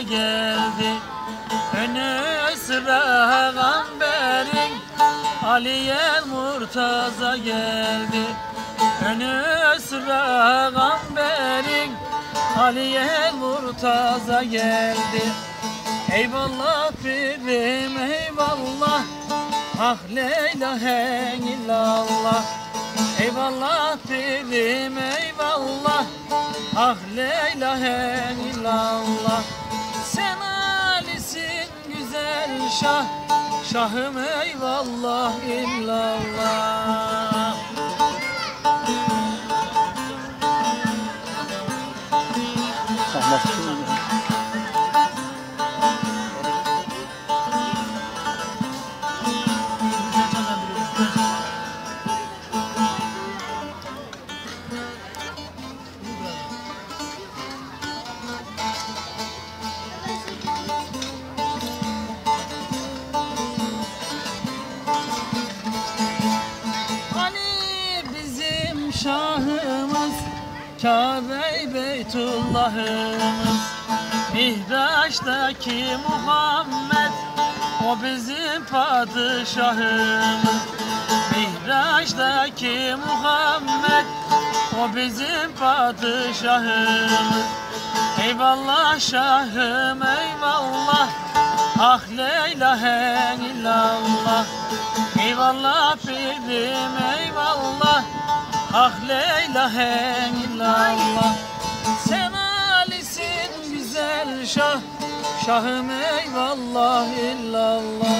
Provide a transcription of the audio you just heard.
geldi. Önü sıra gamberin Aliye Murtaza geldi. Önü sıra gamberin Aliye Murtaza geldi. Eyvallah pirim eyvallah. Ah la ilahe illallah Eyvallah pirim eyvallah Ah la ilahe illallah Sen Ali'sin güzel şah. Şahım eyvallah illallah. Sahması mı? Kabe Beytullah'ımız Mihraç'taki Muhammed O bizim padişahımız. Mihraç'taki Muhammed O bizim padişahımız. Eyvallah şahım eyvallah. Ah la ilahe illallah Eyvallah pirim eyvallah Ah la ilahe illallah Sen Ali'sin güzel şah. Şahım eyvallah illallah